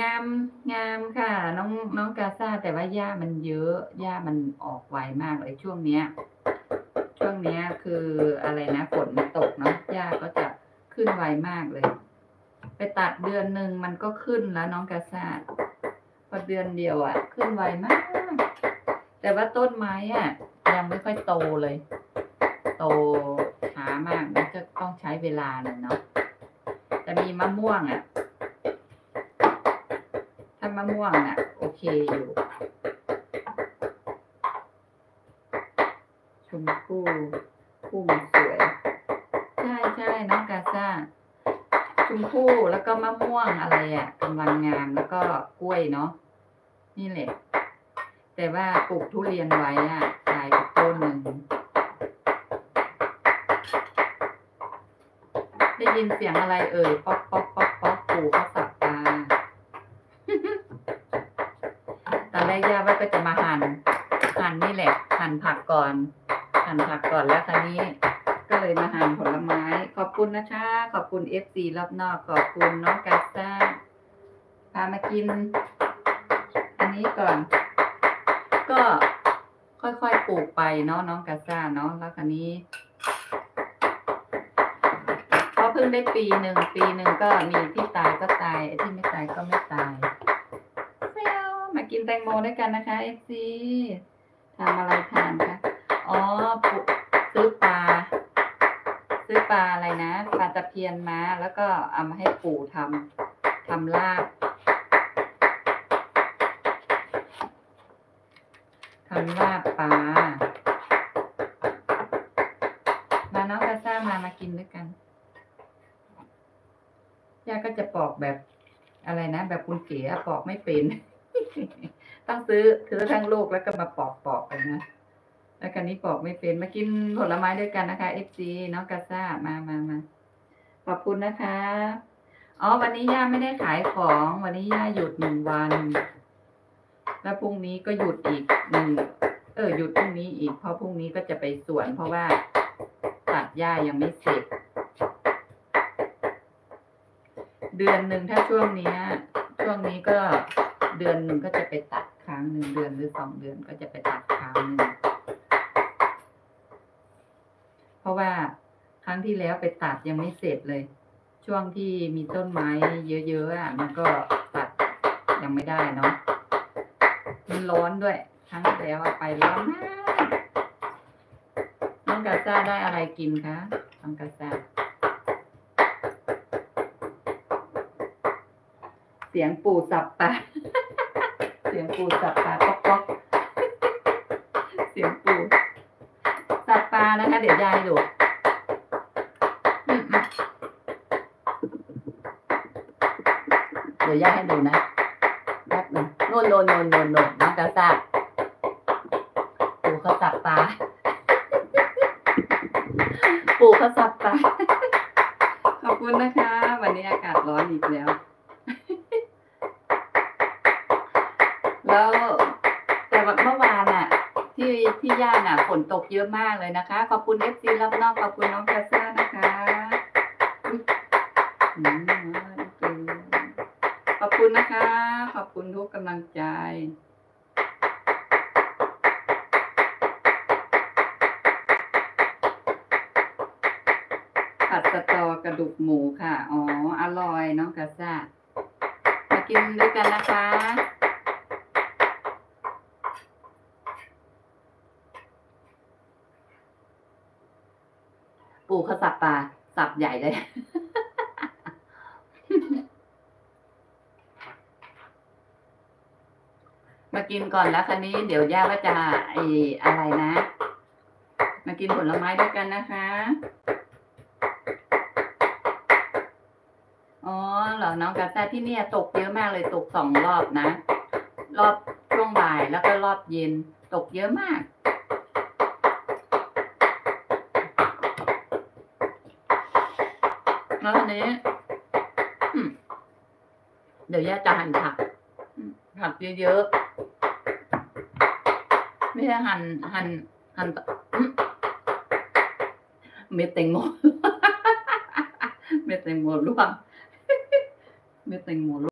งามงามค่ะ น้องน้องกาซาแต่ว่าหญ้ามันเยอะหญ้ามันออกไวมากเลยช่วงเนี้ย ช่วงเนี้ยคืออะไรนะฝนมันตกเนาะหญ้าก็จะขึ้นไวมากเลย ไปตัดเดือนหนึ่งมันก็ขึ้นแล้วน้องกาซาพอเดือนเดียวอะ่ะ ขึ้นไวมาก แต่ว่าต้นไม้อะ่ะ ยังไม่ค่อยโตเลย โตช้ามากมันจะต้องใช้เวลาหน่อยเนาะแต่มีมะม่วงอะ มะม่วงอะ โอเคอยู่ชมพู่พุ่มสวย ใช่ใช่น้องกาซ่าชมพู่แล้วก็มะม่วงอะไรอะกำลังงามแล้วก็กล้วยเนาะนี่แหละ แต่ว่าปลูกทุเรียนไว้อะตายไปต้นหนึ่งได้ยินเสียงอะไรเอ่ย ป๊อกป๊อกป๊อกป๊อกปู่เขาสับตา ตอนแร กย่าว่าก็จะมาหั่นหั่นนี่แหละ หั่นผักก่อน หั่นผักก่อนแล้วคราวนี้ ก็เลยมาหั่นผลไม้ ขอบคุณนะคะขอบคุณเอฟซีรอบนอกขอบคุณน้องกาซ่าพามากิน อันนี้ก่อน ก็ค่อยๆปลูกไปเนาะน้องกาซ่าเนาะแล้วคราวนี้เพราะเพิ่งได้ปีหนึ่งปีหนึ่งก็มีที่ตายก็ตายไอ้ที่ไม่ตายก็ไม่ตาย กินแตงโมด้วยกันนะคะเอฟซีทำอะไรทานคะอ๋อปุซื้อปลา ซื้อปลาอะไรนะปลาตะเพียนมา แล้วก็เอามาให้ปู่ทำทำลาบทำลาบปลา มาน้องกาซ่ามามากินด้วยกันย่าก็จะปอกแบบอะไรนะ แบบคุณเก๋ปอกไม่เป็น ต้องซื้อซื้อทั้งลูกแล้วก็มาปอกปอกกันนะแล้วกันนี้ปอกไม่เป็นมากินผลไม้ด้วยกันนะคะเอฟซีน้องกาซ่ามามามาขอบคุณนะคะ อ๋อ วันนี้ย่าไม่ได้ขายของ วันนี้ย่าหยุดหนึ่งวัน แล้วพรุ่งนี้ก็หยุดอีกหนึ่งเออหยุดพรุ่งนี้อีกเพราะพรุ่งนี้ก็จะไปสวน เพราะว่าตัดหญ้ายังไม่เสร็จ เดือนหนึ่งถ้าช่วงเนี้ย ช่วงนี้ก็ เดือนหนึ่งก็จะไปตัดครั้งหนึ่งเดือนหรือสองเดือนก็จะไปตัดครั้งหนึ่งเพราะว่าครั้งที่แล้วไปตัดยังไม่เสร็จเลย ช่วงที่มีต้นไม้เยอะๆอะมันก็ตัดยังไม่ได้เนาะมันร้อนด้วย ครั้งที่แล้วไปร้อนมากน้องกาซ่าได้อะไรกินคะน้องกาซ่าเสียงปู่สับปลา สียงปูสับปลาป๊อกป๊อกเสียงปูสับปลานะคะ เดี๋ยวยายดูเดี๋ยวยายให้ดูนะแป๊บนึงโน่นโน่นโน่นโน่นโน่นน้องกระซ่าปูเขาสับปลาปูเขาสับปลาขอบคุณนะคะ วันนี้อากาศร้อนอีกแล้ว แล้ว แต่ว่าเมื่อวานน่ะ ที่ที่ย่านน่ะฝนตกเยอะมากเลยนะคะ ขอบคุณเอฟซีรับน้องขอบคุณน้องกาซ่านะคะอุ๊ยอืมขอบคุณนะคะ ขอบคุณทุกกำลังใจผัดสตอกระดูกหมูค่ะ อ๋อ อร่อยน้องกาซ่ามากินด้วยกันนะคะ ปู่เขาสับปลาสับใหญ่เลย มากินก่อนแล้วคันนี้ เดี๋ยวย่าว่าจะไออะไรนะ มากินผลไม้ด้วยกันนะคะ อ๋อเหรอน้องกาแฟที่เนี่ยตกเยอะมากเลยตกสองรอบนะ รอบช่วงบ่ายแล้วก็รอบเย็น ตกเยอะมาก แล้วทีนี้อืมเดี๋ยวย่าจะหั่นผักอืมผักเยอะๆ ไม่ใช่หั่นหั่นหั่นอืมเม็ดแตงโมเม็ดแตงโมร่วงเม็ดแตงโมร่วง